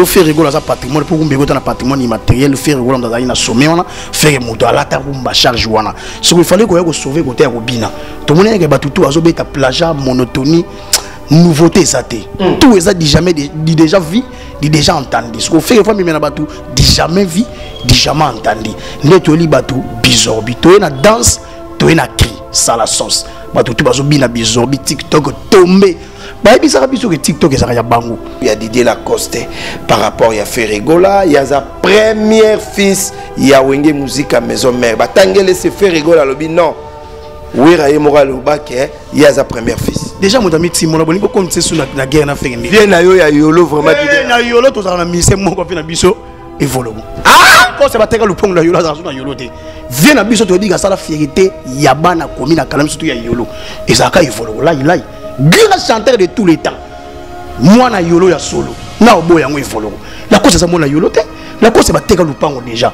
lo faire rigola aza patrimoine mpo kumbe ekota na patrimoine immatériel faire rigola moto azali na sommet wana moto alata kumba charge wana soki ifale koya kosauve kote ya kobina tomoni yeke bato tu azobeta plagiat monotonie nouveauté eza te tout eza di jamais di déjà vu di déjà entendu. Soki ofere fois meme na bato di jamais vu di jamais entendu. Nde toyeli bato bizorbi. Toye na danse toye na cri sala sauce. Bato tu bazobina bizorbi tiktok tombe bayebisaka biso ke tiktok ezalaka ya bango ya didier lacoste par rapport ya ferigola yaza premier fils ya wenge muzika maison mare batangeli ese ferigola alobi non wera ye moko alobaki ye aza premier fils. Déjà moto amitimola bolingi bokomisa su na guerre na fenge vie na yo ya yolo vraiment Eh, na yolo tozalaka na mise moko mpe na biso. Evologo kose bateka lupongo na yolo azala so na yolo te vie na biso toyebi asala fierité ya bana komi na kalami surtout ya yolo. Ezalaka evologo lailai grand chanteur de tous les temps. Mwana yolo ya solo. Na oboya yango evologo lakose eza mwana yolo te. Lakose bateka lupango déjà.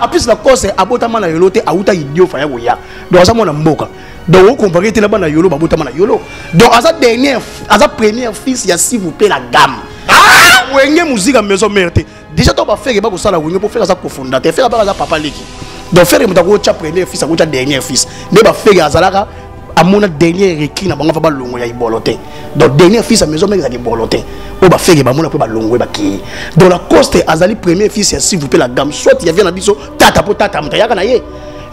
Apus lakose abotama na yolo te awuta idiofa ya koya donc aza mwana mboka. Donc okompare te na bana yolo babotama na yolo. Donc aza dernier aza premier fils ya s'il vous plaît la gamme wenge muzika maison mère te. Déjà to bafere bakosala wenge mpo fere aza cofondateur. Fere abaka aza papa leki. Donc fere moto akotya premier fils akotya dernier fils. Nde bafere azalaka amona dernier écrit na bango fa balongo ya ibolo te. Donc dernier fils ya maison mère ezalaki ibolo te oyo bafere bamona mpe balongo ye bakei donc la coste azali premier fils ya vous plaît la gamme. Soit ya vie na biso tata mpo tata moto ayaka na ye.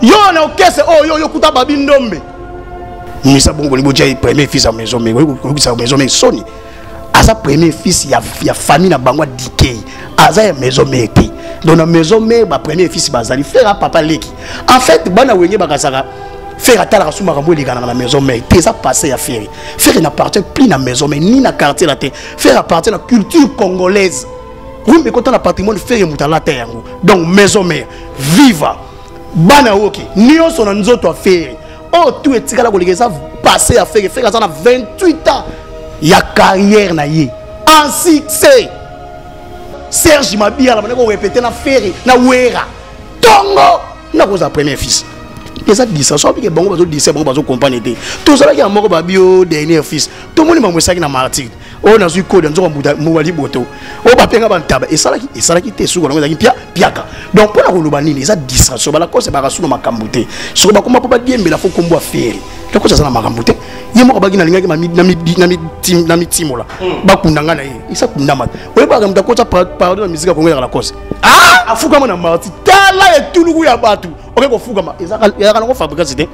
Yo na okese oyo yo yokuta babi ndombe. Misa bongo bolingi botya premier fils ya maison mère oyokisa maison mère soni aza premier fils ya, ya famille na bango adikei aza ya maison mère te donc na maison mère bapremier fils bazali frère a papa leki. En fait bana wenge bakasaka frère atalaka so makambo elekanaka na maison mère te eza passé ya frère frère n'appartient plus na maison mère ni na quartier na te frère appartient na culture congolaise. Rumbe ekota na patrimoine frère moto alata yango donc maison mère viva. Bana oke nyonso na nzoto afere oyo tu etikala koleka eza passé ya frère frère aza na 28 ans. Ya carrière na ye en succès serge mabiala bana korepete na fere na wera ntongo na kozala premier fils eza distraction abike bango bazodisa bango bazokompagne te tozalaki ya moko babi o dernier fils tomoni mambo esalaki na martyre oyo nazwi kode nzoka mobali boto oyo bapenga bantaba esalaki esalaki te suko nango ezalaki pia piaka donc mpo na koloba nini eza distraction balakose bakasuno makambo te soko bakoma mpo badiembela fo kombo afere lakose aza na makambo te. Ye moko baki nalingaki na mi- na mi- na mitim- na mitimola bakunda nga na ye. Esakundama te oyebaka moto akotya pardon na misika kongo ezaka na kose afukama na marti. Tala etuluku ya bato. Oke kofukama ezaka nango fabrikasi te.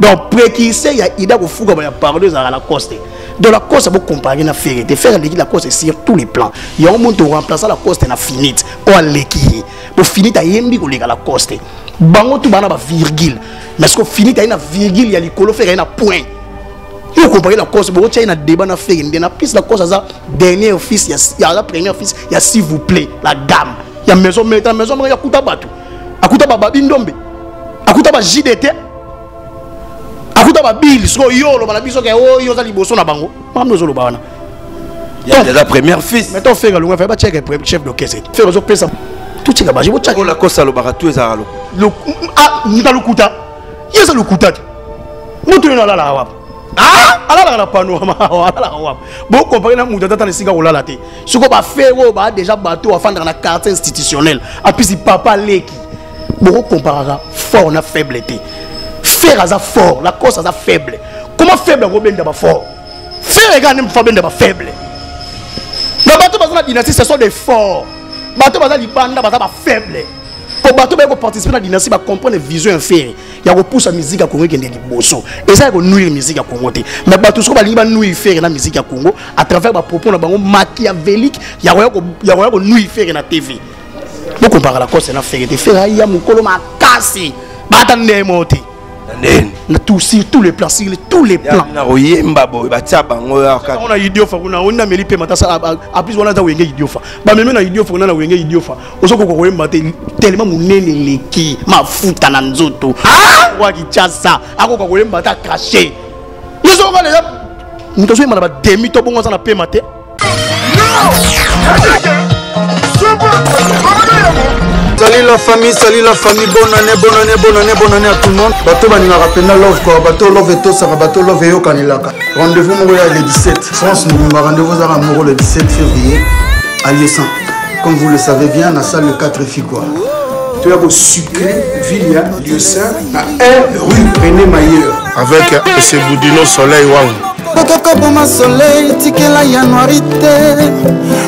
Donc précurseur ya ida kofukama ya pardon ezalaka la cose te. Donc la cose bocompare na fere te fere aleki la cose sur tous les plans. Yango moto remplaça la cose na finite. Oyo aleki ye bofini tayembi koleka lacoste bango tu baa na bavirgule mais ceke ofini taye na virgule ya likolo fere ye na point. Yo compare lacoste bokotyaye na débat na fere nde na pise lacoste aza dernier office aza premier office ya s'il vous plaît la gamme ya maison mta maison moko akuta bato akuta bababindombe akuta bajdt akuta babili sikoyo yo oloba na biso ke oyo oh, oza liboso na bango. Mamni ozoloba wana ya première fils meto fere longo faye bacheke chef d'orchestre fere ozopesa pesa tu check ba je bo check oyo lakosa alobaka tu ezalaka loko Lu- ah, muta lukuta ye eza lukuta te. Mutu eno alalaka wapi? Alalaka na panorama awa alalaka wapi? Bokompare na mutu atata na esika kolala te. Soko bafere oyo baa déjà bato oyo afandaka na quartier institutionnel. Apesi papa leki. Bokokomparaka fort na faible te. Fer aza fort la cose aza faible. Comment faible akobenda bafort fer ekaka nde mofa benda bafaible na bato baza na dynastie ce sont des forts bato baza libanda baza bafaible po bato baye koparticipe na dynastie bacomprendre vision infere ya kopusa miziki ya kongo ekende liboso. Eza ya konuire miziki ya kongo te. Mais bato soko balingi banuire fere na miziki ya kongo à travers bapropos na bango machiavélique ya koya ko- ya koya konuire fere na tv bokompaka la kose na fere te fere aya mokolo makasi. Bata ndemo te sur tous les plans sur tous les plans. na oyemba boye batia bango yakaona idiofa kuna onameli mpe matasa aplis wana aza oyenge idiofa. Bameme na idiofa kuna na oyenge idiofa. Ozokoka koyemba te telema monene eleki mafuta na nzoto. Wakicasa akoka koyemba ata kashe ye sokoka leza moto azoyemba na bademi to bongo aza na pema te. Salut la famille, salut la famille, bonne année, bonne année, bonne année, bonne année à tout le monde. Bato baningaka pena love quoi, bato love etosaka, bato love eyokanelaka. Rendez-vous moko le 17. France rendez-vous zaka moko le 17 février à Lieusaint. comme vous le savez bien na salle 4 fikwa toya kosucre ville ya lieu saint na 1 rue rené mayer avec Sebudino Soleil Wang. Soki okoboma soleil tikela januari te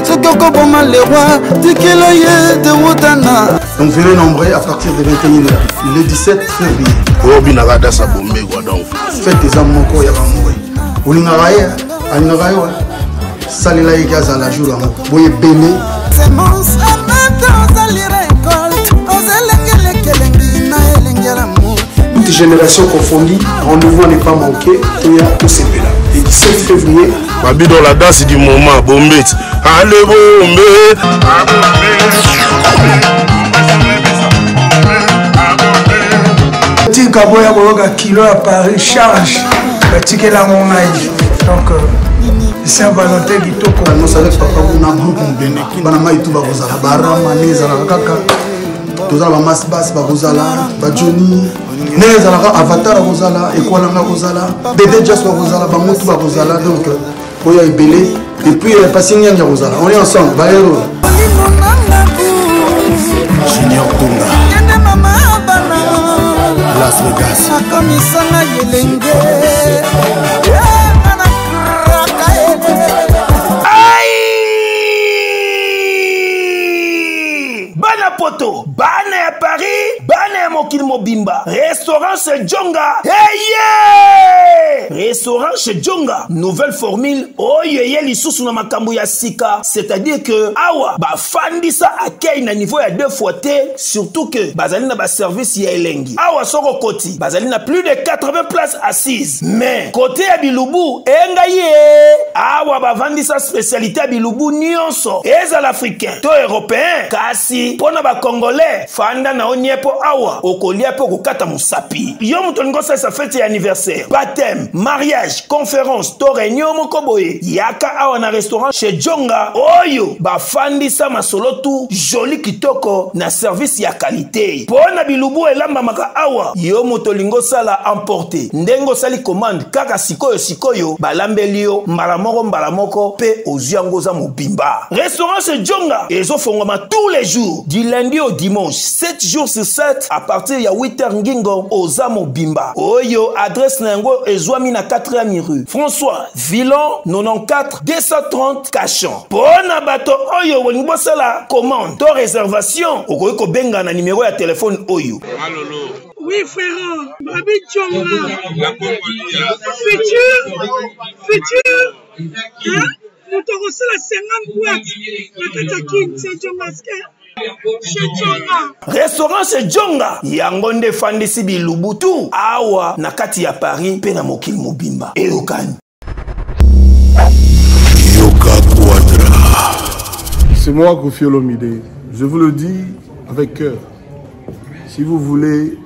soki okoboma leroi tikela ye dewutana donc venez nombreux à partir de 21h le 17 février. Oyobinaka dasa bombe kwa donc? Fete eza moko ya bamoyi olingaka ye alingaka salela ye ki azala jour yango boye ebele semence abata ozali récolte ozelekelekelengi na elengi ya lamour toute génération confondue rendez-vous à ne pas manquer toya tosepela le 17 février. Babi dans la danse du moment bombe ti ale bombe tika boya koyoka kilo ya paris charge. Batikelango ngai donc saint valentin kitoko avec papa kuna groupe mobene bana mai tu bakozala barama ne ezalaka kaka tozala bamasbas bakozala bajoni ne ezalaka avatar akozala ekwalanga akozala bebe jas bakozala bamotu bakozala donc oyo ebele epuis pasi nyangi akozala on est ensemble bayero junior bana las vegas. akomisanga elenge kobimba restaurant sejonga eye hey, yeah! Restaurant chez jonga nouvelle formule. Oyo eye lisusu na makambo ya sika. C'est-à-dire que awa bafandisa akei na niveau ya deux fois te surtout que bazali na baservice ya elengi. Awa soko okoti bazali na plus de 80 places assises. Mais kote ya bilubu engai ye. Awa bavandisa spécialité ya bilubu nyonso. Ezala africain to européen. Kasi mpo na bakongolais fanda na yo nie mpo awa okolia mpe okokata mosapi. Yo moto olingi osalisa fete ya anniversaire baptême mariage conférence to réunion moko boye yaka awa na restaurant chez jonga oyo bafandisa masolo tu joli kitoko na service ya kalite mpo na bilubu elambamaka awa yo moto olingi osala emporte. Ndenge osali commande kaka sikoyo sikoyo balambeli yo mbala moko mbala moko mpe ozwi yango oza mobimba. Restaurant chez jonga ezofongwama tous les jours du lundi au dimanche 7 jours sur 7 à partir ya 8h ngingo oza mobimba. Oyo adresse na yango ezwami na 4e rue françois villon 94 230 cachon mpo na bato oyo bolingi bosala commande to réservation okoki kobenga na nimero ya telefone oyo Oui, frère, Babi Tchonga. Futur, futur, hein? Motorosala 50 boîtes. Nakata King, c'est. Chez Tchonga. Restaurant chez jonga yango nde efandisi bilubu tu awa na kati ya paris mpe na mokili mobimba eyokani yoka quadra C'est moi, Kofi Olomide. Je vous le dis avec cœur. Si vous voulez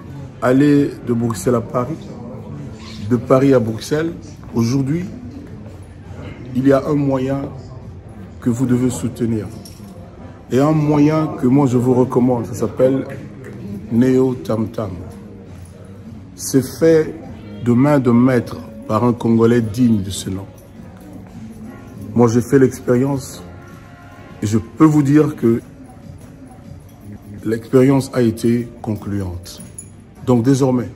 aller de Bruxelles à Paris, de Paris à Bruxelles, aujourd'hui, il y a un moyen que vous devez soutenir. Et un moyen que moi je vous recommande, ça s'appelle Neo Tam Tam. C'est fait de main de maître par un Congolais digne de ce nom. Moi j'ai fait l'expérience et je peux vous dire que l'expérience a été concluante. Donc désormais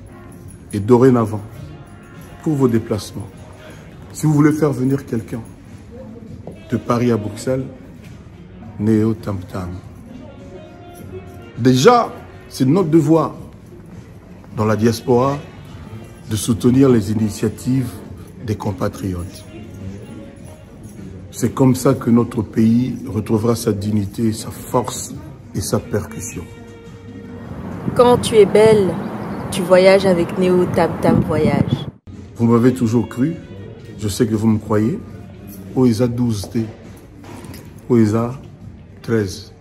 et dorénavant, pour vos déplacements, si vous voulez faire venir quelqu'un de Paris à Bruxelles, Néo Tam Tam. Déjà, c'est notre devoir dans la diaspora de soutenir les initiatives des compatriotes. C'est comme ça que notre pays retrouvera sa dignité, sa force et sa percussion. Quand tu es belle, tu voyages avec Néo Tam Tam Voyage. Vous m'avez toujours cru, je sais que vous me croyez. OESA 12T, OESA 13.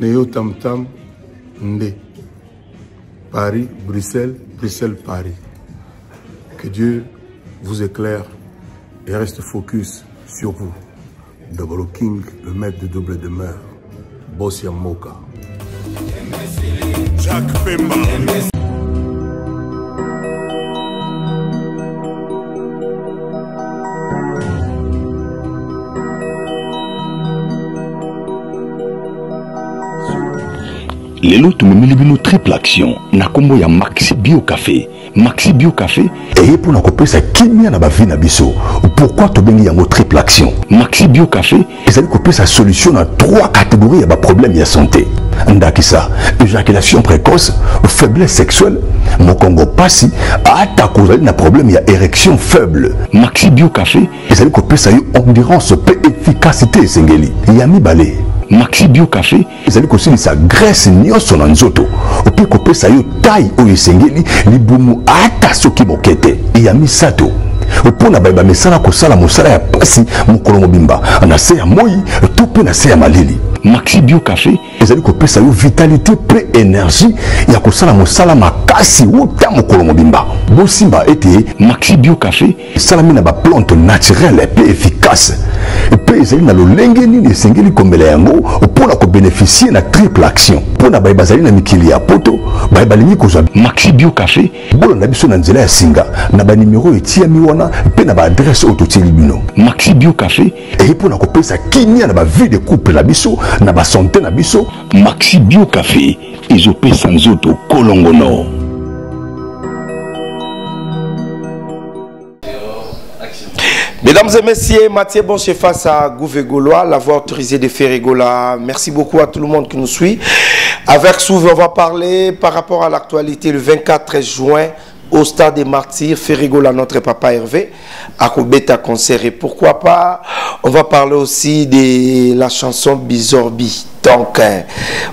Néo Tam Tam Ndé. Paris, Bruxelles, Bruxelles, Paris. Que Dieu vous éclaire et reste focus sur vous. Double King, le maître de double demeure. Bossia Moka. Jacques Pemba lelo tumemeli bino triple action. Na nkombo ya maxi bio café. Maxi bio café eye mpona kopesa kimia na bavi na biso. Pourkui tobengi yango triple action? Maxi bio café ezali kopesa solution na trois catégories ya baproblème ya santé. Ndakisa éjaculation précoce faiblesse sexuelle mokongo pasi ata kozali na problème ya érection faible. Maxi bio café ezali kopesa yo endurance mpe efficacité esengeli. Ya mibale maxi bio café ezali kosilisa graisse nyonso na nzoto mpe kopesa yo tai oyo esengeli libumu ata soki moke te ya misato. Mpo na bayeba misala kosala mosala ya pasi mokolo mobimba. Na se ya moi to mpe na se ya malili. Maxi bio café ezali kopesa yo vitalité mpe énergie ya kosala mosala makasi wuta mokolo mobimba. Bosimba ete maxi bio café esalami na baplante naturelle mpe efficace mpe ezali na lolenge nini esengeli komela yango mpona kobénéficie na triple action? Mpo na baye bazali na mikili ya poto baye balingi kozwa maxi bio café. Bolanda biso na nzela ya singa na banimero etiami wana mpe na baadrese oyo totieli bino. Maxi bio café. Eye mpona kopesa kimia na bavie de couple na biso na basante na biso. Maxi bio café ezopesa nzoto kolongono Mesdames et messieurs, Mathieu Bonche face à Gouvé Gaulois, la voix autorisée de Ferregola. Merci beaucoup à tout le monde qui nous suit. Avec Souve, on va parler par rapport à l'actualité le 24 juin au Stade des Martyrs, Ferregola, notre papa Hervé, à Kobeta concert. Et pourquoi pas, on va parler aussi de la chanson Bizorbi. Donc,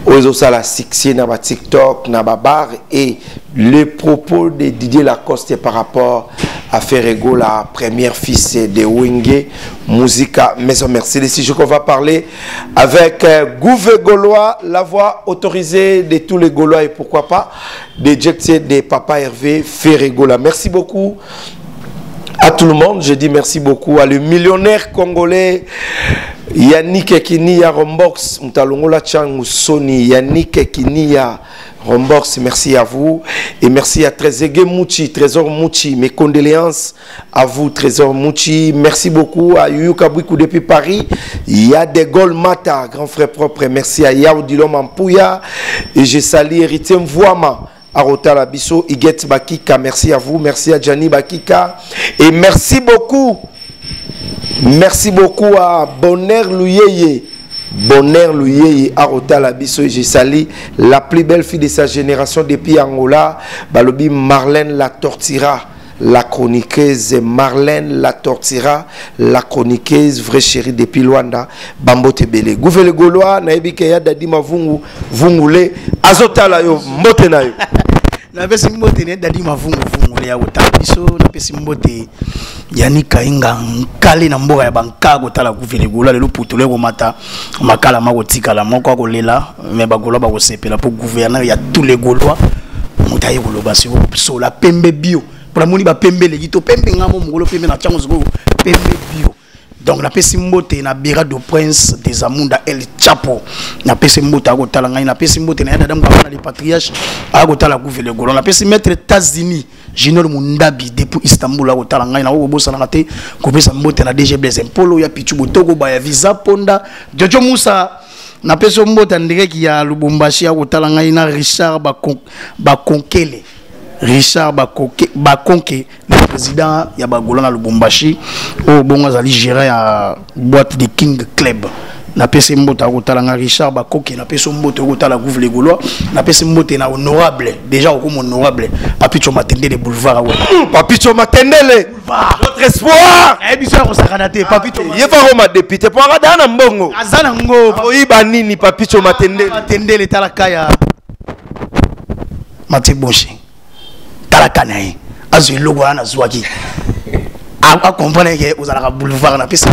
aux la Sixie, na TikTok, na bar et les propos de Didier Lacoste par rapport à Ferrego, la première fils de Wenge, Musica Maison Mercedes. Je qu'on va parler avec Gouve Gaulois, la voix autorisée de tous les Gaulois et pourquoi pas des jets de Papa Hervé Ferregola. Merci beaucoup à tout le monde. Je dis merci beaucoup à le millionnaire congolais Yannick Kinia Rombox, Mtalongola Chang Sony, Yannick Kinia Rombox, merci à vous. Et merci à Trésor Mouchi, Trésor Mouchi. Mes condoléances à vous, Trésor Mouchi. Merci beaucoup à Yuka Bouikou depuis Paris. Il y a des Gol Mata, grand frère propre. Merci à Yao Dilom. Et je salue Héritier Mvouama. Arota Labiso, Iguet Bakika, merci à vous, merci à Gianni Bakika, et merci beaucoup Merci beaucoup à Bonheur Louyeye. Bonheur Louyeye, Arota Labiso, et la plus belle fille de sa génération depuis Angola, Balobi Marlène La Tortira. La chroniqueuse Marlène La Tortira, la chroniqueuse vraie chérie depuis Luanda, Bambo Tebele. Gouvelle Gaulois, Naebi Keya Dadima Vungu, Vungule, Azotala yo, Mbote na yo. Napesi mbote ne dadi mavunguvungu ya kotala biso napesi mbote yani kainga nkale na mboka ya bankaa kotala kuvele gola lelo putolo ekomata makala ma kotikala moko akolela me bagolwa bakosepela mpo gouverneur ya tous les gaulois. Moto aye koloba sola pembe bio. Mpona moni bapembe eleki to pembe ngamo mokolo pembe na ntango sikoyo pembe bio donc napesi mbote na bira de prince des amunda el chapo. Napesi mbote akotala mbote na ya dada mokaka na le patriarche akotala kuvele golo napesi maître états-unis junior mundabi depuis istanbul akotala ngai. Nako kobosanaka te kopesa mbote na dg blaise mpolo ya pichu botoko baya visa ponda. Jojo musa napesi yo mbote andreki ya lubumbashi akotala ngai. Na richard bakonkele. Richard bakonke, le président ya bagola na lubumbashi oyo bongo azali gérant ya boîte de king club. Napesi mbote akotala nga richard bakoke napesi mbote okotala gouvle gaulois napesi mbote na honorable déjà okoma honorable papicho matendele boulevard awe papicho matendele notre espoir! Ayebiso ya kosakana te papicho ye varoma député mpo akadaa na mbongo. Aza nango oyiba nini papicho matendele matendele talaka ya matie bonche talaka na ye azwi eloko wana nazwaki. Akomprendre ke ozalaka boulevard napesa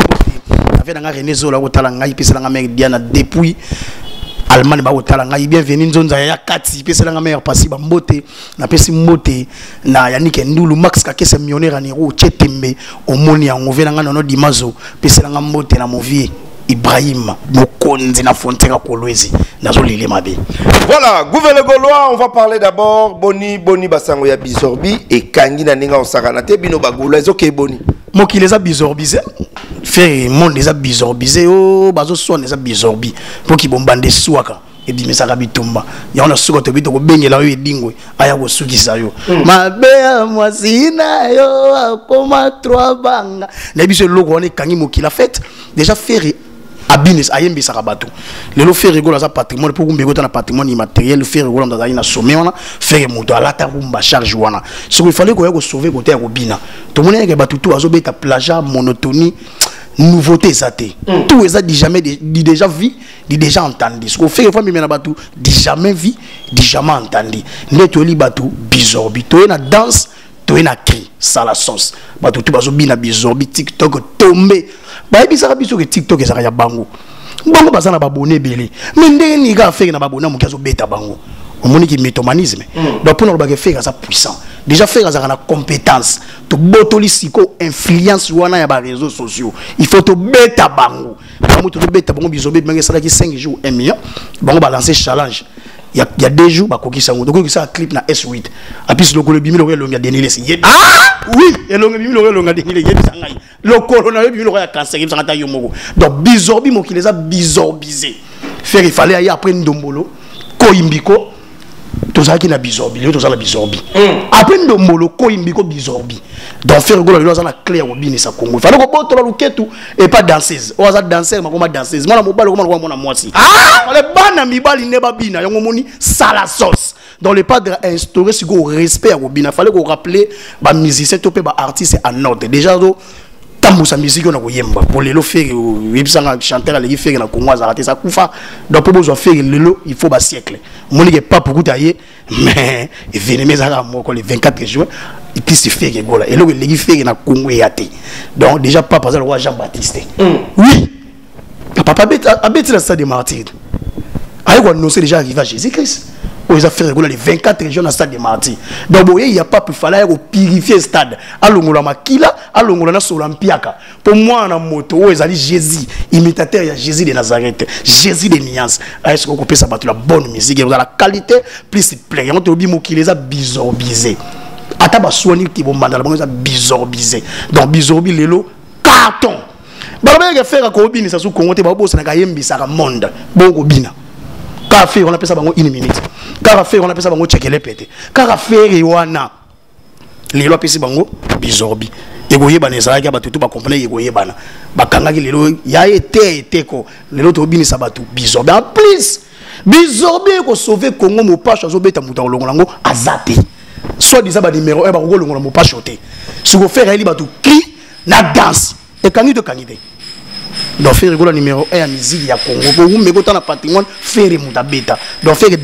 afe nanga rené zola akotala ngai peselanga mare diana. Depuis allemagne bakotala ngai. Bienvenu nzonza ya kati peselanga mare pasi bambote napesi mbote na yanike ndulu max kakese millionnaire anero otie tembe omoni yango ve nanga nono dimazo. Peselanga mbote na movie ibrahim mokonzi na fontaine kolwezi nazolela mabe. Voilà gouverne gaulois on va parler d'abord boni boni basango ya bizorbi ekangi na ndenge osakana te bino bagaulois ezokee boni? Mokili eza bizorbise fe monde eza bizorbise o bazoswana eza bizorbi. Mpo kibombanda eswaka ebimisaka bitumba. Yango na suka toyebi tokobengela oyo edingwe aya kosukisa yo. Mabe ya mwasi na yo akoma trois banga. Nayebi so eloko wana ekangi mokili a fait déjà fere abinisa ayembisaka bato. Lelo fere egolo aza patrimoine mpo kumba ekota na patrimoine immatériel fere egolo moto azali na some wana fere moto alata kumba charge wana. Soki ifale koya kosauve kote ya kobina. Tomoni yeke bato tu azobeta plagiat monotonie nouveauté eza te. Tout eza di jamais di déjà vu di déjà entendu. Soki ofere fo na bato di jamais vu di jamais entendu. Nde toyeli bato bizorbi. Toye na danse toye na cri sala sauce bato tu bazobina bizorbi tiktok tombe bayebisaka biso ke tiktok ezalaka ya bango bango baza na babone ebele me ndenge nini kaka fere na babone ya moke azobeta bango omoniki mythomanisme donc mpona olobaka fere aza puissant déjà fere azalaka na compétence tobotoli siko influence wana ya baréseaux sociaux il faut tobeta bango bango tozobeta bango bizobe ndenge esalaki 5 jours 1 million bango balance challenge ya, ya deux jours bakokisa yango tokokisa clip na s8 apisi lokolo ebimi loko elongi ya denilesi yebi oui elongi ebimi loko elongi ya denile yebisa ngai lokolo na yo ebimi loko ya cancer yebisanga ata yo moko donc bizorbi mokili eza bizorbise faire il fallait aye après ndombolo koyimbiko tozalaki na bizorbi lelo toza na bizorbi après ndombolo koyimbiko bizorbi donc faire gola lelo aza na clé ya kobinisa kongo ifale kobotola luketu epa danseuse. Oyo aza danseur makoma danseuse. Mwana mobali okoma lokoma mwana mwasi. Fale bana mibali nde babina yango omoni sala sauce. Dans le pas de instaurer sikoyo respect ya kobina fale korappeler bamusicien to mpe baartiste en ordre. Déjà zo tambusa musique oyo na koyemba po lelo fere oyebisanga chanteur aleki fere na congo azalaka te sakufa donc mpo bozwa fere lelo il faut basiècle omonike pape kuta ye mais événement ezalaka moko le 24 juin episi fere egola eloko eleki fere na congo eya te donc déjà pape aza lokwa jean baptiste oui papa abeti na stade de martyr aye koannonce déjà arrivé à jésus christ oyo eza faire egola le 24 région na stade de martyr donc boye ya pape fala ya kopurifie stade. Alongola makila alongola na solo mpiaka mpo mwana moto oyo ezali jésus. Imitateur ya jésus de nazareth. Jésus de niance aye soki okopesa bato la bonne musique. Ozala qualité plus plein. Yango toyobi mokili eza bizorbise ata baswani ti bombanda na bango eza bizorbise donc bizorbi lelo carton. Balobeyeke fere koobinisa su kongo te babosanaka ayembisaka monde bokobina kaka fere wana apesa bango une minute. Kaka fere wana apesa bango tshekele pete. Kaka fere wana lelo apesi bango bizorbi. Ekoyebana ezalaki ya bato to bakomprene ekoyebana bakangaki lelo ya ete eteko lelo tobinisa bato bizorbi. En plus bizorbi ekosauve congo mopasho azobeta moto akolongola yango aza te. Soit diza banimero oyo bakokolongola mopasho te. Sikofere ayeli bato cri na danse. Ekangi to ekangi te donc faire egola numéro 1 ya musique ya congo. Na patrimoine faire moto abeta donc faire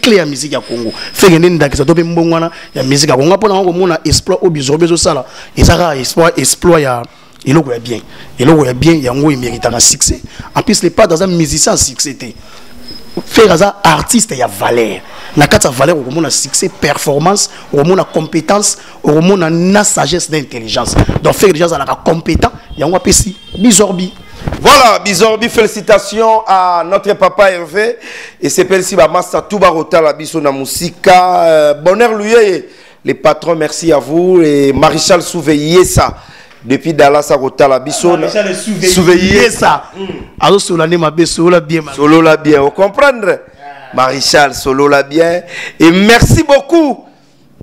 clé musique ya congo. Mpe ya musique ya congo. Mpona ngo komona exploit oyo bizorbe ezosala eza kaka exploit exploit ya eloko ya bien. Eloko ya bien yango eméritaka succès. En plus le pas aza musicien succès faire aza artiste ya valeur valeur succès performance okomona compétence okomona na sagesse na intelligence. Donc faire déjà azalaka compétent. Yango apesi bizorbi Voilà, Bizorbi, félicitations à notre papa Hervé. Et c'est Pelsi Bamasta Toubarota, la biso na musika. Euh, bonheur lui, les patrons, merci à vous. Et Maréchal Souveillé ça. Depuis Dallas, Rota, la biso. Souveillé ça. Alors, solo la mabe, solo la bien. Solo la bien, vous comprendre? Maréchal, solo la bien. Et merci beaucoup.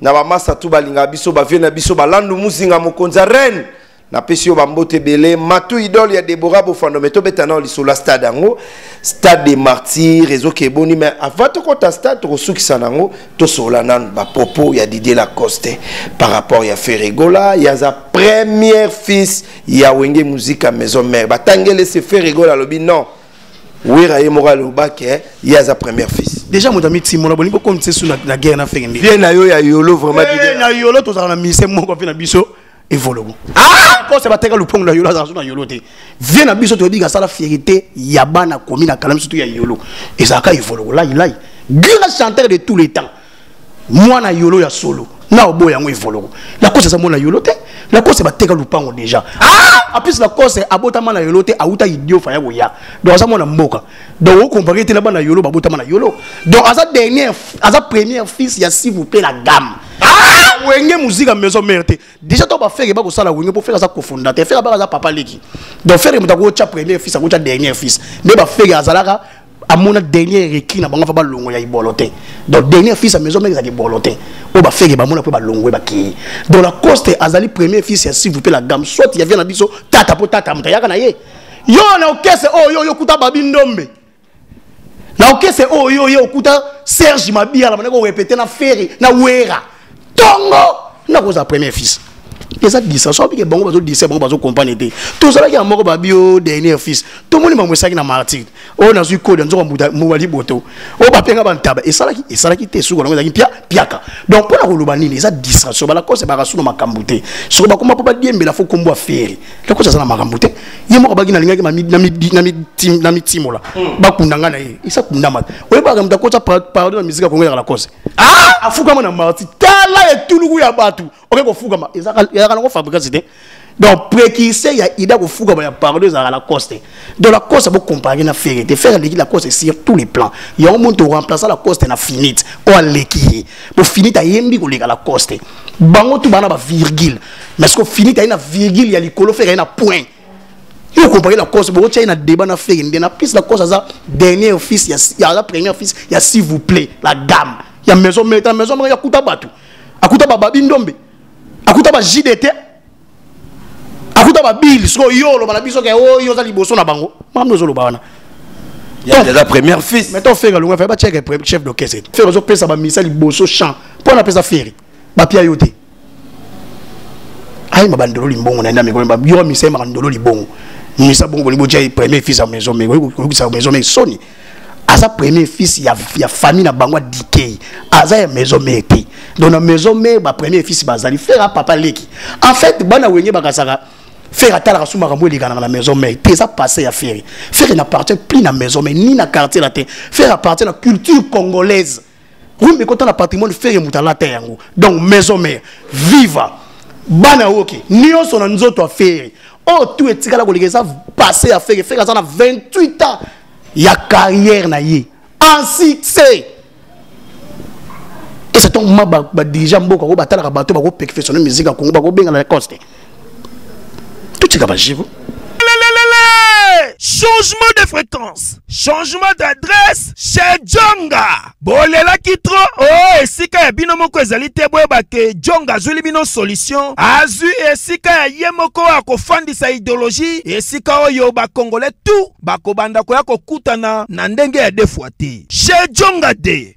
Na Bamasta Toubalinga biso, Bavena biso, Balandu Muzinga Mokonza Reine. Napesi yo bambote ebele matu idole ya debora bofando. Me tobeta nao lisolo ya stade yango stade de martyr ezoka eboni me avant tokɔta stade tokosukisa nango tosola nanu bapopo ya didier lacoste par rapport ya feregola ye aza première fils ya wenge muzika maison mare batangeli se feregola alobi non. Wera ye moko alobaki ye aza première fils. Déjà moto amitimola bolingi okomisa su na guerre na fenge vie na yo ya yolo vraiment na yolo tozalaka na mise moko mpe na biso evoluku kose bateka lupongo na yolo azala so na yolo te vie na biso toyebika asala fierité ya bana komi na kala surtout ya yolo. Ezalaka evoluku lailai grand chanteur de tous les temps. Mwana yolo ya solo. Na oboya yango evoluku lakose eza mwana yolo te lakose bateka lupango déjà. Apesi lakose abotama na yolo te awuta idiofa ya koya donc aza mwana mboka. Donc okompare te na yolo babotama na yolo. Donc aza dernier aza première fils ya s'il vous plaît la gamme wenge muzika maison mare te déjà to bafere bakosala wenge mpo fere aza cofondateur fere baka aza papa leki. Donc fere moto akotya premier fils akotya dernier fils. Nde bafere azalaka amona dernier écrit na bango fa balongo ya ibolo te donc dernier fils ya maison mère ezalaki ibolo te oyo bafeke bamona mpe balongo bakei donc lacoste azali premier fils ya vous plaît la gamme. Soit yavia na biso tata mpo tata moto ayaka na ye. Yo na okese oyo yo okuta babi ndombe. Na okese oyo yo okuta serge mabiala bandaki korepete na fere na wera ntongo nakozala premier fils eza disa so abike bango bazodisa bango bazokompagne te tozalaki ya moko babi o dernier fils tomoni bango esaki na martyre oyo nazwi kode nzoka mobali boto oyo bapenga bantaba esalaki esalaki te suka nango ezalaki pia piaka donc mpo na koloba nini eza distraction balakose bakasuna makambo te soki bakoma mpo badiembela fo kombo afere lakosi aza na makambo te ye moko baki nalingaki na mitimola bakunda ngai na ye esakundama oyebaka moto akota pardon na misika kongo ezaka lakosi afukama na martyre tala etuluku ya bato oke kofukama ezalaka nango fabrikasi te donc précurseur ya ida kofukama ya pardon ezalaka la coste donc la coste bocompare na fere te fere aleki la coste sur tous les plans yango moto oremplaça la coste na finite oyo aleki ye po finite ayembi koleka la coste bango tu bana bavirgule mais ceque finite aye na virgule ya likolo fere aye na point yo compare la coste bokotia ye na débat na fere nde na plus la coste aza dernier office ya aza premier office ya s'il vous plaît la gamme ya maison mare na maison mare akuta bato akuta bababi ndombe akuta ba jdt akuta babili sikoyo yo oloba na biso ke oyo oza liboso na bango. Makambo ozoloba wana. Déjà première fils. To fere alongo fere batiaka chef d'orchestre. Fere ozopesa bamisa liboso champ mpo na apesa fere bapia yo te. Ayemba bandolo limbongo na ndami koyemba yo misa ndolo libongo misa bongo bolingi botia premier fils ya maison oyokisa maison soni aza premier fils ya, ya famille na bango adikei aza ya maison mare te donc na maison mare bapremier fils bazali frère a papa leki. En fait bana wenge bakasaka frère atalaka so makambo elekanaka na maison mare te eza passé ya frère. Frère n'appartient plus na maison mare ni na quartier na te frère appartient na culture congolaise. Rumbe ekota na patrimoine frère moto alata yango. Donc maison mare viva. Bana oke nyonso na nzoto ya frère. Oyo tu etikala koleka eza passé ya frère. Frère aza na 28 ans ya carrière na ye en succès et c'est donc ma badirigant mboka oyo batalaka bato bakoperfectionne musique ya kongo bakobengana bajivo changement de fréquence. Changement d'adresse. Chez jonga bolelaki tro. O esika ya bino moko ezali te boyebake. Jonga azwili bino solution. Azwi esika ya ye moko akofandisa idéologie esika oyo bakongole tu bakobanda koya kokutana na ndenge ya defwa te chez jonga de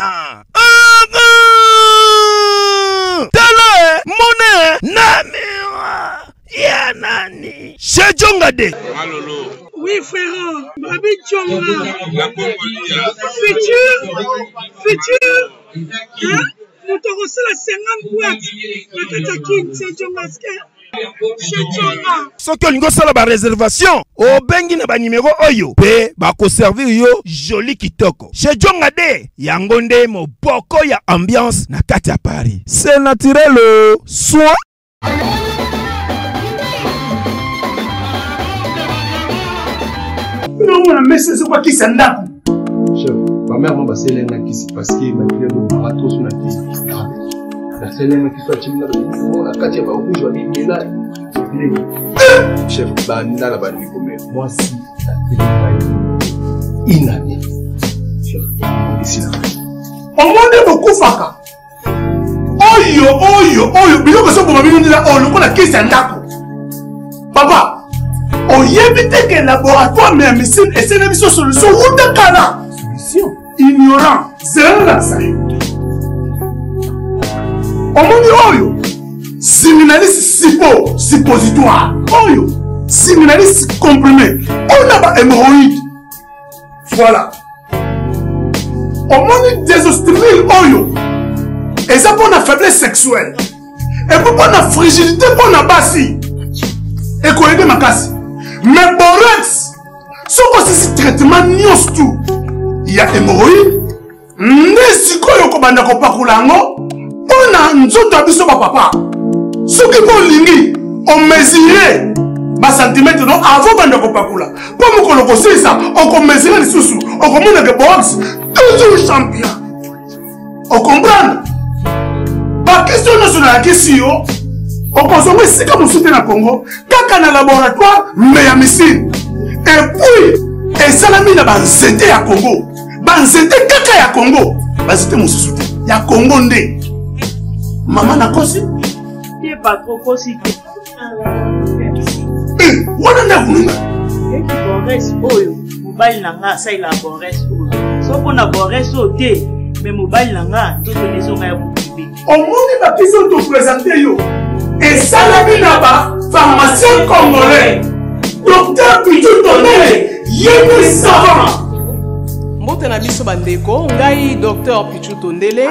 na tala mone na miwa ya nani sejonga de Malolo. Oui, frère, Babi Djonga. Futur, futur. Hein? Motorosala 50 boîtes. Nakata King, Sejonga Sker. Soki olingi osala bareservation obengi na banimero oyo mpe bakoservir yo joli kitoko. Chez jonga de yango nde moboko ya ambiance na kati ya paris. C'est naturel soin. Nomona mese ezokwakisa ndako bamere baselenga kisi parceke bakilelo batoso na kisi naselenga kisi acimina na kati ya barouge babimela chef bandala bandikome mwasi inane omoni bokufaka oyo oyo oyo. Biloko ezoboma bino ndila oyo lokola kisi ya ndako papa oyebi te ke laboratoire ya médecine esene biso solution wuta kala ignorant. Zela na zali omoni oyo siminalisi sipo suppositoire oyo siminalisi comprimé. Oyo na bahemoroïde voilà. Omoni désostrimile oyo eza mpona faiblesse sexuelle. Epo mpona frigidité mpona basi. Ekoyede makasi. Mais borex soki osisi traitement nyonso tu ya hémoroïde nde sikoyo okobanda kopakola yango mpo na nzoto ya biso bapapa soki mpo olingi omesire basantimetre no avant banda kopakola. Mpo mokolo kosilisa okomesire lisusu okomonake box toujours champion. Okomprendre bakestio nyonso nayakisi yo okozonga esika mosusu te na congo. Kaka na laboratoire me ya misine epuis esalami na banzete ya congo. Banzete kaka ya congo. Banzete mosusu te. Ya congo nde mama nakosi te wana eki bores oyo mobali na nga asalela bores oyo. Soko na bores oyo te me mobali na nga nzoto nezonga ya mokibe omoni bakisi oyo topresente yo. Esalami na bapharmacien congolais. Docteur pitu tonele yemi savant. Mbote na biso bandeko ngai dr pichu tondele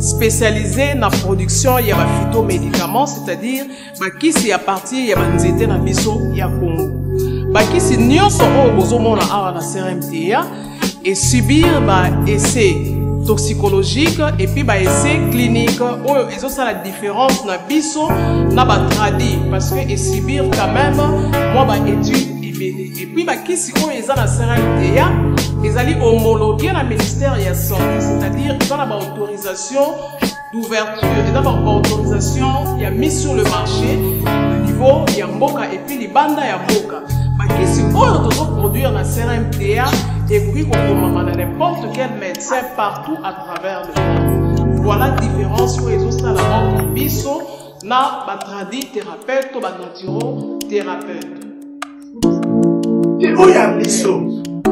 spécialisé na production ya baphytomédicament c'est-à-dire bakisi ya partir ya banzete na biso ya congo. Bakisi nyonso oyo bozomona awa na crmta esubir baessai toxicologique epuis baessai clinique oyo ezosala différence na biso na batradi parce que esubir quand même mwa baétude ebele epuis bakisi oyo eza na crmta ezali homologué na ministère ya santé c'est-à-dire eza na baautorisation d'ouverture eza baautorisation ya mise sur le marché na niveau mboka mboka. Bakisi oyo tozoproduire na crmta ekoki kokomama na n'importe quel médecin partout à travers le monde. Voilà différence oyo ezosala entre biso na thérapeute thérapeute oyo ya biso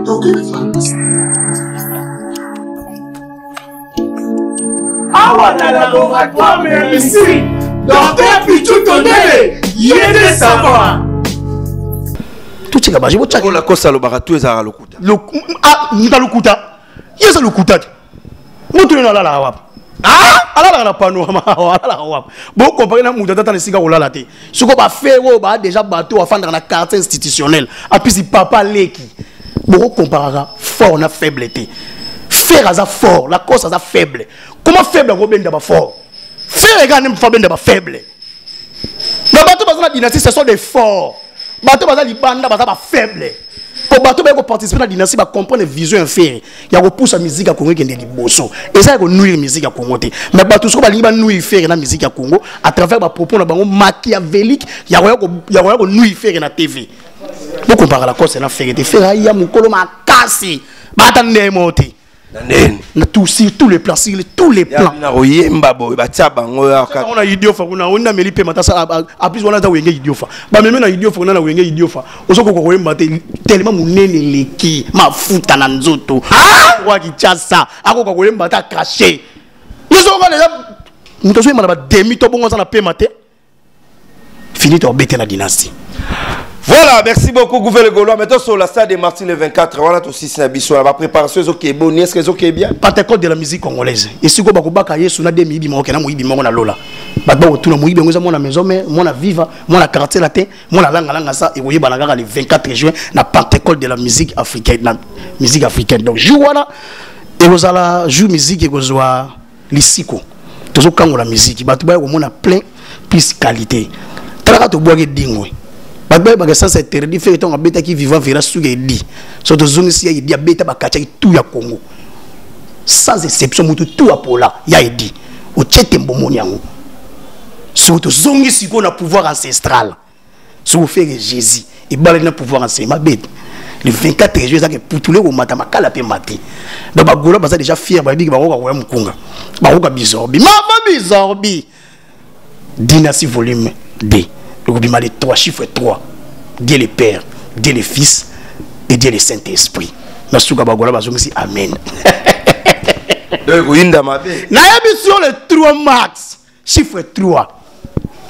pharmacie awa na laboratoire ya misiri docteur pichu tondele yede savoir totika baje botaki ola kosa alobaka tu ezalaka lokuta. Muta lokuta. Ye eza lokuta. Te moto neno alalaka wapi alalaka na panorama alalaka wapi bokompare na moto atata na esika kolala te soko bafere oyo baa déjà bato afandaka na quartier institutionnel apesi papa leki bokokomparaka fort na faible te fer aza fort. La cose aza faible. Comment faible akobenda bafort fer ekaka nde fa benda bafaible na bato baza na dynastie ce sont des forts. Bato baza libanda baza bafaible po bato baye koparticipe na dynastie bacomprendre vision infere ya kopusa miziki ya kongo ekende liboso eza ya konuire miziki ya kongo te mais bato soko balingi banuire fere na miziki ya kongo à travers na bango machiavélique ya koya konuire fere na tv bokompaka la cose na fere te fere aya mokolo makasi bata ndemo te na sur tous les plans sur tous les plans. Na koyemba boye batia bango on a idiofa kuna on a meli pe mata sa a plus wana za wenge idiofa. Ba meme na idiofa kuna na wenge idiofa. Osoko ko koyemba te tellement munene leki mafuta na nzoto ah! Wa kichasa ako ko koyemba ta caché nizo ko déjà muto so mana ba demi to bongo sana pe mate fini to bete na dynastie Voilà, merci beaucoup, Gouvernement Gaulois. Maintenant, sur la stade de Martin le 24, voilà, tout aussi, c'est biso. La préparation, est-ce que bon, est-ce que c'est bien? Pentecôte de la musique congolaise. Et si vous avez yesu na demi ibi moke na muibi mongo na lola. Batba otuna muibi ngoza mona maison mais mona viva, mona quartier la te, mona langa langa ça et voyez balanga le 24 juin na Pentecôte de la musique africaine, na musique africaine. Donc jour wana et vous allez jouer musique et vous allez lisiko. Toujours quand la musique, batba ko mona plein plus qualité. To boage dingwe. bato babebaka sasa interdit fe ntango abetaki vivant vera suki eli so tozongisi ya eli abeta bakatiaki tu ya congo. Sans exception motu tu apola ya eli otie tembomoni yango. Soki tozongisi ko na pouvoir ancestral soki ofere jésus ebalaki na pouvoir ancestral mabe te le 24 juin ezalaki putule komata makala mpe mate. Donc bagola baza déjà fier bayebiki bakoka koya mokunga bakoka bizorbi. Mama bizorbi! Dinasi volume 2 okobima le 3 chiffre 3 dieu le père dieu le fils et dieu le saint-esprit. Nasuka bagola amen. Nayebi sur le 3 max. Chiffre 3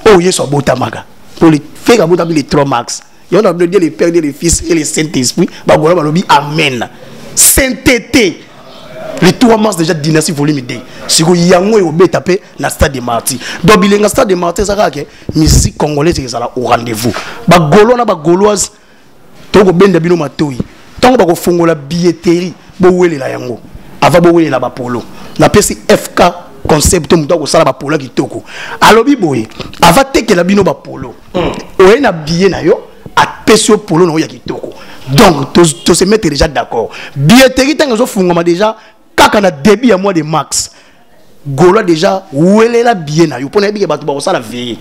oyo yesu abotamaka mpo feka abotami le 3 max. Yango na dieu le père dieu le fils et le saint-esprit. Amen. Sainteté. Le 3 mars déjà dynastie volume 2 sikoyo yango eyobeta mpe na stade de martyr donc bilenga stade de martyr eza kaka ke musique congolaise ezala au rendez-vous. Bagaulois na bagauloise tokobenda bino matoi ntango bakofongola billetterie bowelela yango. Ava bowelela bapolo napesi fk concept moto akosala bapolo ya kitoko. Alobi boye ava tekela bino bapolo oye na billet na yo apesi yo polo na oyo ya kitoko donc tose mettre déjà d'accord billetterie ntango ezofungwama déjà kaka na début ya mois de max gaulois déjà welela billet na yo mpo na yebike bato bakosala veye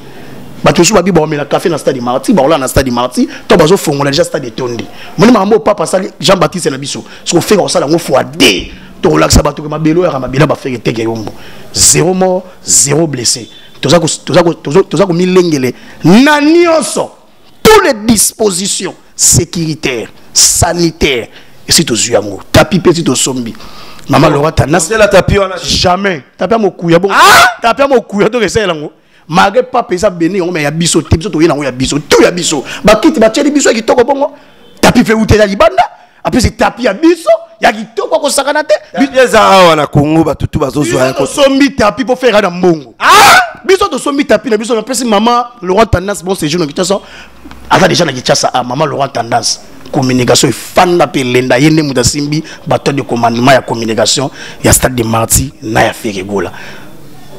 bato mosusu babi baomela café na stade marti bakola na stade marti to bazofongola déjà stade etondi moni makambo papa asali jean baptiste na biso soki ofeka kosala yango fois d tokolakisa bato ke mabele oyaka mabele bafeke teke yombo zéro mort zéro blessé toza komilengele na nyonso tous les dispositions sécuritaires sanitaires esi tozwi yango tapi mpe esi tosombi mama lora tanas jamais. Tapi ya mokuya bon. Tapi ya mokuya tokesalela yango malgré papa eza beni yango me ya biso te biso toye nango ya biso tu ya biso bakiti batieli biso ya kitoko bongo tapi mpe ute ya libanda? Apesi tapi ya biso ya kitoko akosakana te eza awa na kongo bato tu bazozwa tosombi tapi mpo fera na mbongo biso tosombi tapi na biso napesi mama laurent tendance bon séjour na kinshasa aza déjà na kinshasa a mama laurent tendance communication efanda mpe elenda ye nde moto asimbi bato de commandement ya communication ya stade de marti na ya feregola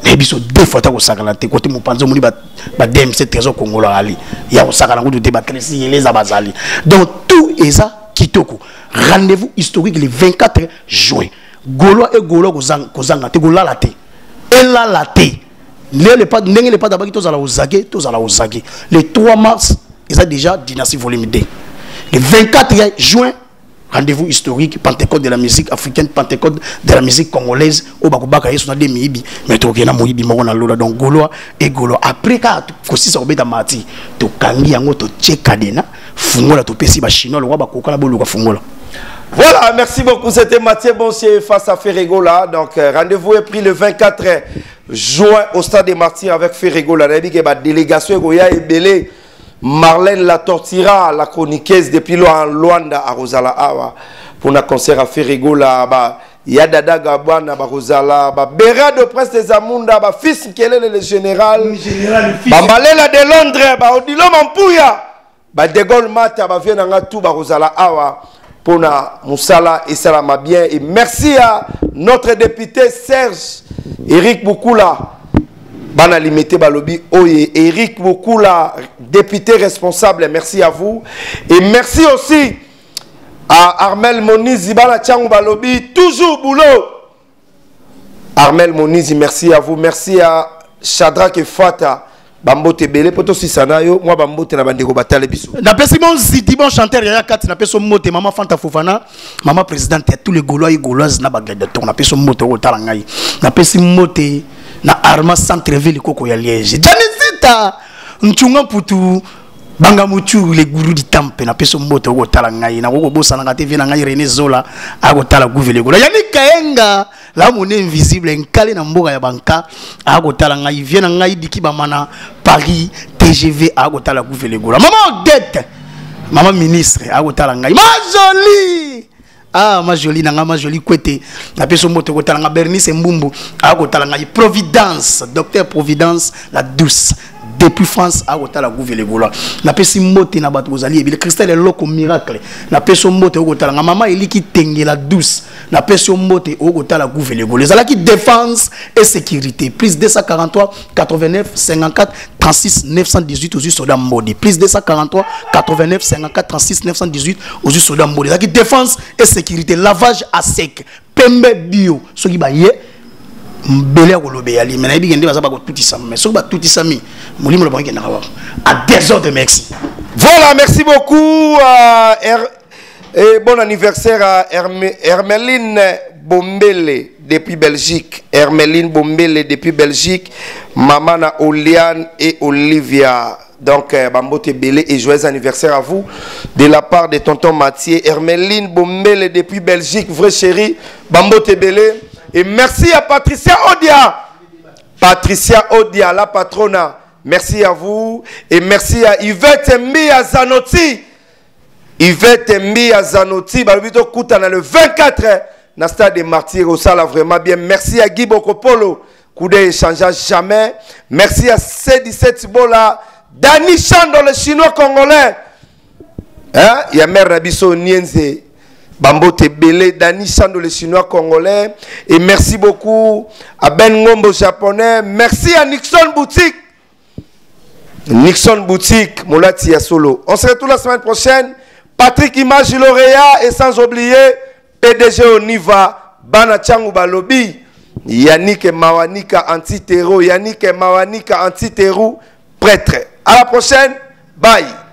nayebi biso deux fois ta kosakana te kote mopanzi omoni badmc trésor kongola ali. Ya kosakana kutu te bakresi yeleza bazali donc tout eza kitoko. Rendez-vous historique le 24 juin. Gaulois e gaulois kozanga te kolala te. Elala te. Ndenge lepa dabaki tozala ozage tozala ozage le 3 mars eza déjà dynastie volume 2 le 24 juin rendez-vous historique pentecôte de la musique africaine pentecôte de la musique congolaise oyo bakobaka yesu na de miyibi mais tokokende na moyibi moko na lola donc gaulois e gaulois après kaka kosisa kobeta mati tokangi yango totie kadena fungola bachinois lokwa bakoka na boluka fungola Voilà, merci beaucoup. C'était Mathieu Bonsier face à Ferregola. Donc, euh, rendez-vous est pris le 24 juin au stade des Martyrs avec Ferregola. La délégation est belé. Marlène La Tortira, la chroniqueuse depuis Luanda à Rosala Awa pour un concert à Ferregola. Bah, Yadada Gabwana, bah, Rosala, bah, Béra de Presse des Amunda, bah, fils Kelele le général, Bambalela de Londres, bah, Odilo Mampouya, bah, De Gaulle Mata, Vienanga tout, bah, Rosala Awa pour na Moussala et Salama bien. Et merci à notre député Serge Eric Boukoula. Bana limité balobi oye Eric Boukoula, député responsable, merci à vous. Et merci aussi à Armel Monizi Bana Tchangou balobi, toujours boulot. Armel Monizi, merci à vous. Merci à Shadrach et Fata. bambote mpo tosisana yo mwa bambote na bandeko batale biso napesi mo nziti bon chanteur yaya kati napesi mote mama fanta fofana mama présidente ya tous les gaulois et gauloises na bagladiator napesi mote okotala ngai napesi mote na arma centreville koko ya liège. Janisita ncunga mputu banga mutu le guru di tampe napesi mote okotala ngai nakokobosanaka te vie na ngai rené zola akotala guvele gola yani kayenga la monnaie invisible nkale na mboka ya banka akotala ngai vie na ngai diki bamana paris tgv akotala guvele gola mama odete mama ministre akotala ngai. Majoli ah ma jolie nanga ma jolie kwete. Napesi moto okotala nga bernice mbumbu akotala ngai providence docteur providence la douce depuis france akotala guvele gola napesi mbote na bato bozali ebele. Cristel eloko miracle. Napesi mbote okotala nga mama eliki tengela douce. Napesi mbote okotala guvele gola ezalaki défense et sécurité. Plus 243 89 54 36 918 ozwi soda mbodi plus 243 89 54 36 918 ozwi soda mbodi ezalaki défense et sécurité. Lavage à sec. Pembe bio. Soki baye mbele ya koloba eyali me nayebi ke nde baza bakotutisama mais soki wapi? À désordre merci Voilà, merci beaucoup. bon anniversaire à Herme- Hermeline Bombele depuis Belgique. Hermeline Bombele depuis Belgique. Mamana Oliane et Olivia. Donc, euh, Bambote Belé et joyeux anniversaire à vous de la part de tonton Mathieu. Hermeline Bombele depuis Belgique, vrai chéri. Bambote Belé. Et merci à Patricia Odia. Patricia Odia, la patrona. Merci à vous. Et merci à Yvette Mbia Zanoti. Yvette Mbia Kutana le 24 na stade de Martyrs au vraiment bien. Merci à Guy Bokopolo. Koudé échangea jamais. Merci à C17 Bola. Dani Chando, le chinois congolais. Hein? Il y a mère Nienze. Bambote Belé, Dani Chando, le chinois congolais. Et merci beaucoup à Ben Ngombo japonais. Merci à Nixon Boutique. Nixon Boutique, Moulati Solo. On se retrouve la semaine prochaine. Patrick Image lauréat et sans oublier PDG Oniva, Bana Changu Balobi, Yannick Mawanika anti-terreau, Yannick Mawanika anti-terreau, prêtre. À la prochaine. Bye.